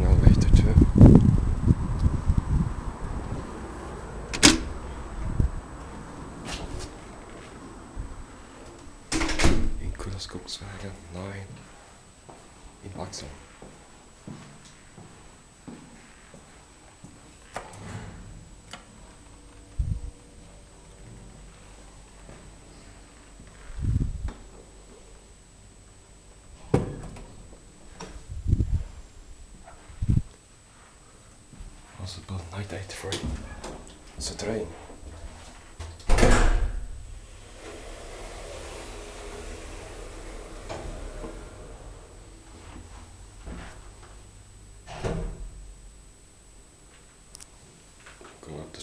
Ahnung, aber echt der In Kulaskopzweige, nein. In Wachsam. possible. 983. It's a train. Go up the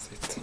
Affet.